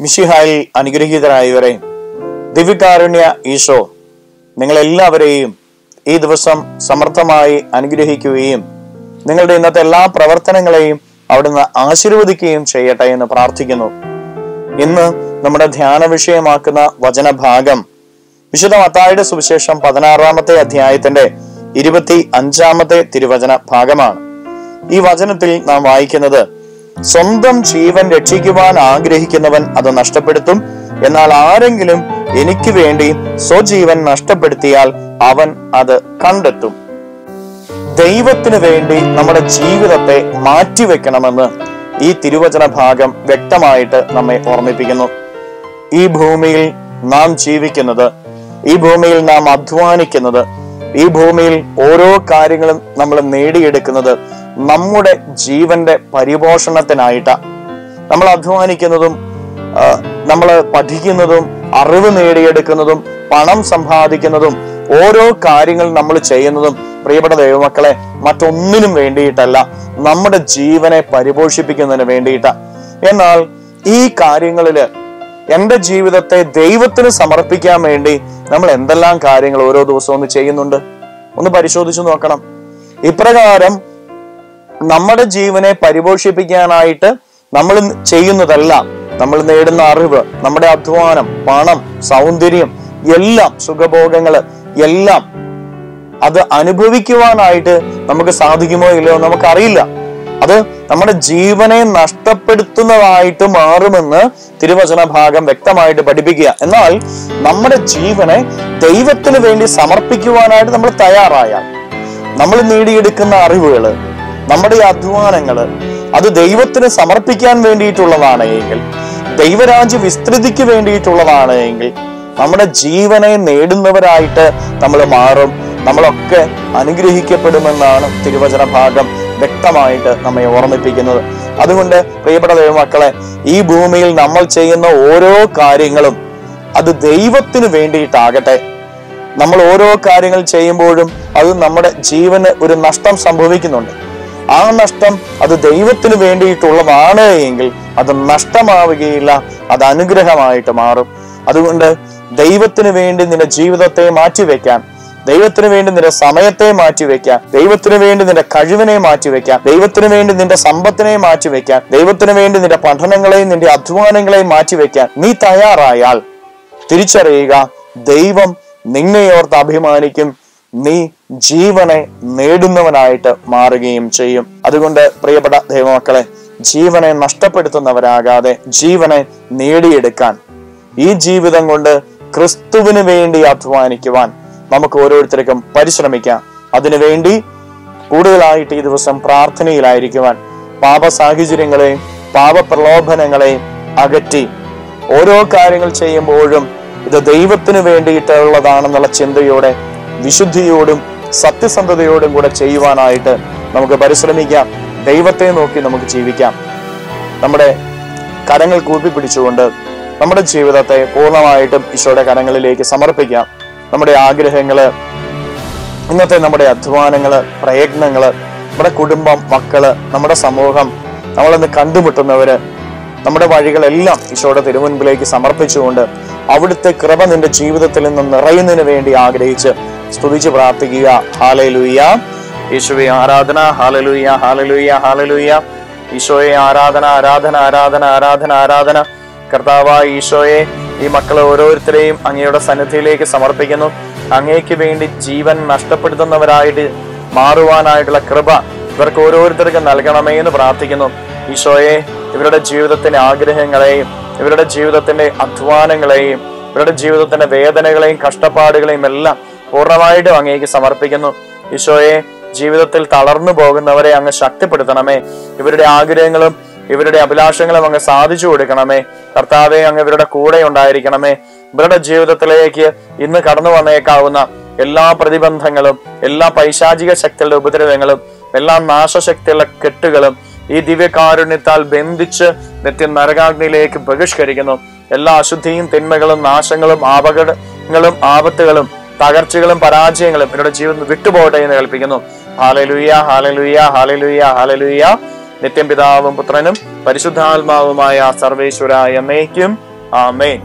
മിഷിഹായിൽ അനുഗ്രഹീതരായവരെ ദിവ്യകാരുണ്യ ഈശോ നിങ്ങളെല്ലാവരെയും ഈ ദിവസം സമർത്ഥമായി അനുഗ്രഹിക്കുകയും നിങ്ങളുടെ ഇന്നത്തെ എല്ലാ പ്രവർത്തനങ്ങളെയും അവിടുന്ന് ആശീർവദിക്കുകയും ചെയ്യട്ടെ എന്ന് പ്രാർത്ഥിക്കുന്നു. ഇന്ന് നമ്മുടെ ധ്യാന വിഷയമാക്കുന്ന വചനഭാഗം വിശുദ്ധ മത്തായുടെ സുവിശേഷം പതിനാറാമത്തെ അധ്യായത്തിന്റെ ഇരുപത്തി അഞ്ചാമത്തെ തിരുവചന ഭാഗമാണ്. ഈ വചനത്തിൽ നാം വായിക്കുന്നത് സ്വന്തം ജീവൻ രക്ഷിക്കുവാൻ ആഗ്രഹിക്കുന്നവൻ അത് നഷ്ടപ്പെടുത്തും. എന്നാൽ ആരെങ്കിലും എനിക്ക് വേണ്ടി സ്വജീവൻ നഷ്ടപ്പെടുത്തിയാൽ അവൻ അത് കണ്ടെത്തും. ദൈവത്തിന് വേണ്ടി നമ്മുടെ ജീവിതത്തെ മാറ്റിവെക്കണമെന്ന് ഈ തിരുവചന ഭാഗം വ്യക്തമായിട്ട് നമ്മെ ഓർമ്മിപ്പിക്കുന്നു. ഈ ഭൂമിയിൽ നാം ജീവിക്കുന്നത് ഈ ഭൂമിയിൽ നാം അധ്വാനിക്കുന്നത് ഈ ഭൂമിയിൽ ഓരോ കാര്യങ്ങളും നമ്മൾ നേടിയെടുക്കുന്നത് നമ്മുടെ ജീവന്റെ പരിപോഷണത്തിനായിട്ട് നമ്മൾ അധ്വാനിക്കുന്നതും നമ്മൾ പഠിക്കുന്നതും അറിവ് നേടിയെടുക്കുന്നതും പണം സമ്പാദിക്കുന്നതും ഓരോ കാര്യങ്ങൾ നമ്മൾ ചെയ്യുന്നതും പ്രിയപ്പെട്ട ദൈവമക്കളെ മറ്റൊന്നിനും വേണ്ടിയിട്ടല്ല. നമ്മുടെ ജീവനെ പരിപോഷിപ്പിക്കുന്നതിന് വേണ്ടിയിട്ടാ. എന്നാൽ ഈ കാര്യങ്ങളിൽ എന്റെ ജീവിതത്തെ ദൈവത്തിന് സമർപ്പിക്കാൻ വേണ്ടി നമ്മൾ എന്തെല്ലാം കാര്യങ്ങൾ ഓരോ ദിവസവും ഒന്ന് ചെയ്യുന്നുണ്ട്? ഒന്ന് പരിശോധിച്ചു നോക്കണം. ഇപ്രകാരം നമ്മുടെ ജീവനെ പരിപോഷിപ്പിക്കാനായിട്ട് നമ്മൾ ചെയ്യുന്നതെല്ലാം. നമ്മൾ നേടുന്ന അറിവ് നമ്മുടെ അധ്വാനം പണം സൗന്ദര്യം എല്ലാം സുഖഭോഗങ്ങൾ എല്ലാം അത് അനുഭവിക്കുവാനായിട്ട് നമുക്ക് സാധിക്കുമോ ഇല്ലയോ നമുക്കറിയില്ല. അത് നമ്മുടെ ജീവനെ നഷ്ടപ്പെടുത്തുന്നതായിട്ട് മാറുമെന്ന് തിരുവചന ഭാഗം വ്യക്തമായിട്ട് പഠിപ്പിക്കുക. എന്നാൽ നമ്മുടെ ജീവനെ ദൈവത്തിന് വേണ്ടി സമർപ്പിക്കുവാനായിട്ട് നമ്മൾ തയ്യാറായാൽ നമ്മൾ നേടിയെടുക്കുന്ന അറിവുകൾ നമ്മുടെ ഈ അധ്വാനങ്ങൾ അത് ദൈവത്തിന് സമർപ്പിക്കാൻ വേണ്ടിയിട്ടുള്ളതാണ് എങ്കിൽ ദൈവരാജ്യ വിസ്തൃതിക്ക് വേണ്ടിയിട്ടുള്ളതാണ് എങ്കിൽ നമ്മുടെ ജീവനെ നേടുന്നവരായിട്ട് നമ്മൾ മാറും. നമ്മളൊക്കെ അനുഗ്രഹിക്കപ്പെടുമെന്നാണ് തിരുവചന ഭാഗം വ്യക്തമായിട്ട് നമ്മെ ഓർമ്മിപ്പിക്കുന്നത്. അതുകൊണ്ട് പ്രിയപ്പെട്ട ദൈവമക്കളെ ഈ ഭൂമിയിൽ നമ്മൾ ചെയ്യുന്ന ഓരോ കാര്യങ്ങളും അത് ദൈവത്തിന് വേണ്ടിയിട്ടാകട്ടെ. നമ്മൾ ഓരോ കാര്യങ്ങൾ ചെയ്യുമ്പോഴും അത് നമ്മുടെ ജീവന് ഒരു നഷ്ടം സംഭവിക്കുന്നുണ്ട്. ആ നഷ്ടം അത് ദൈവത്തിന് വേണ്ടിയിട്ടുള്ളതാണ് എങ്കിൽ അത് നഷ്ടമാവുകയില്ല അത് അനുഗ്രഹമായിട്ട് മാറും. അതുകൊണ്ട് ദൈവത്തിന് വേണ്ടി നിന്റെ ജീവിതത്തെ മാറ്റിവെക്കാൻ ദൈവത്തിന് വേണ്ടി നിന്റെ സമയത്തെ മാറ്റിവെക്കാൻ ദൈവത്തിന് വേണ്ടി നിന്റെ കഴിവിനെ മാറ്റിവെക്കാൻ ദൈവത്തിന് വേണ്ടി നിന്റെ സമ്പത്തിനെ മാറ്റിവെക്കാൻ ദൈവത്തിന് വേണ്ടി നിന്റെ പഠനങ്ങളെയും നിന്റെ അധ്വാനങ്ങളെയും മാറ്റിവെക്കാൻ നീ തയ്യാറായാൽ തിരിച്ചറിയുക ദൈവം നിന്നെ ഓർത്ത് അഭിമാനിക്കും നീ ജീവനെ നേടുന്നവനായിട്ട് മാറുകയും ചെയ്യും. അതുകൊണ്ട് പ്രിയപ്പെട്ട ദൈവമക്കളെ ജീവനെ നഷ്ടപ്പെടുത്തുന്നവരാകാതെ ജീവനെ നേടിയെടുക്കാൻ ഈ ജീവിതം കൊണ്ട് ക്രിസ്തുവിന് വേണ്ടി അധ്വാനിക്കുവാൻ നമുക്ക് ഓരോരുത്തർക്കും പരിശ്രമിക്കാം. അതിനുവേണ്ടി കൂടുതലായിട്ട് ഈ ദിവസം പ്രാർത്ഥനയിലായിരിക്കുവാൻ പാപ സാഹചര്യങ്ങളെയും പാപപ്രലോഭനങ്ങളെയും അകറ്റി ഓരോ കാര്യങ്ങൾ ചെയ്യുമ്പോഴും ഇത് ദൈവത്തിന് വേണ്ടിയിട്ടുള്ളതാണെന്നുള്ള ചിന്തയോടെ വിശുദ്ധിയോടും സത്യസന്ധതയോടും കൂടെ ചെയ്യുവാനായിട്ട് നമുക്ക് പരിശ്രമിക്കാം. ദൈവത്തെ നോക്കി നമുക്ക് ജീവിക്കാം. നമ്മുടെ കരങ്ങൾ കൂപ്പി പിടിച്ചുകൊണ്ട് നമ്മുടെ ജീവിതത്തെ പൂർണമായിട്ടും ഈശോയുടെ കരങ്ങളിലേക്ക് സമർപ്പിക്കാം. നമ്മുടെ ആഗ്രഹങ്ങൾ ഇന്നത്തെ നമ്മുടെ അധ്വാനങ്ങൾ പ്രയത്നങ്ങൾ നമ്മുടെ കുടുംബം മക്കൾ നമ്മുടെ സമൂഹം നമ്മളിന്ന് കണ്ടുമുട്ടുന്നവര് നമ്മുടെ വഴികളെല്ലാം ഈശോയുടെ തിരുമുൻപിലേക്ക് സമർപ്പിച്ചുകൊണ്ട് അവിടുത്തെ കൃപ നിന്റെ ജീവിതത്തിൽ നിന്ന് നിറയുന്നതിന് വേണ്ടി ആഗ്രഹിച്ച് സ്തുതിച്ച് പ്രാർത്ഥിക്കുക. ഹാലലുയ്യ യേശുവെ ആരാധന. ഹാലലുയ്യ ഹാലലുയ്യ ഹാലലുയ്യ ഈശോയെ ആരാധന ആരാധന ആരാധന ആരാധന ആരാധന. കർത്താവായ ഈശോയെ ഈ മക്കളെ ഓരോരുത്തരെയും അങ്ങയുടെ സന്നിധിയിലേക്ക് സമർപ്പിക്കുന്നു. അങ്ങേക്ക് വേണ്ടി ജീവൻ നഷ്ടപ്പെടുത്തുന്നവരായിട്ട് മാറുവാനായിട്ടുള്ള കൃപ ഇവർക്ക് ഓരോരുത്തർക്കും നൽകണമേ എന്ന് പ്രാർത്ഥിക്കുന്നു. ഈശോയെ ഇവരുടെ ജീവിതത്തിന്റെ ആഗ്രഹങ്ങളെയും ഇവരുടെ ജീവിതത്തിന്റെ അധ്വാനങ്ങളെയും ഇവരുടെ ജീവിതത്തിന്റെ വേദനകളെയും കഷ്ടപ്പാടുകളെയും എല്ലാം പൂർണമായിട്ടും അങ്ങേക്ക് സമർപ്പിക്കുന്നു. ഈശോയെ ജീവിതത്തിൽ തളർന്നു പോകുന്നവരെ അങ്ങ് ശക്തിപ്പെടുത്തണമേ. ഇവരുടെ ആഗ്രഹങ്ങളും ഇവരുടെ അഭിലാഷങ്ങളും അങ്ങ് സാധിച്ചു കൊടുക്കണമേ. കർത്താവെ അങ്ങ് ഇവരുടെ കൂടെ ഉണ്ടായിരിക്കണമേ. ഇവരുടെ ജീവിതത്തിലേക്ക് ഇന്ന് കടന്നു വന്നേക്കാവുന്ന എല്ലാ പ്രതിബന്ധങ്ങളും എല്ലാ പൈശാചിക ശക്തികളുടെ ഉപദ്രവങ്ങളും എല്ലാ നാശശക്തിയുള്ള കെട്ടുകളും ഈ ദിവ്യകാരുണ്യത്താൽ ബന്ധിച്ച് നിത്യ നരകാഗ്നിയിലേക്ക് ബഹിഷ്കരിക്കുന്നു. എല്ലാ അശുദ്ധിയും തിന്മകളും നാശങ്ങളും അപകടങ്ങളും ആപത്തുകളും തകർച്ചകളും പരാജയങ്ങളും എന്നോട് ജീവിതം വിട്ടുപോകട്ടെ എന്ന് കൽപ്പിക്കുന്നു. ഹാലലുയ ഹാലലുയ ഹാലലുയ ഹാലലുയ നിത്യം പിതാവും പുത്രനും പരിശുദ്ധാത്മാവുമായ സർവേശ്വരായ മേയ്ക്കും ആമേൻ.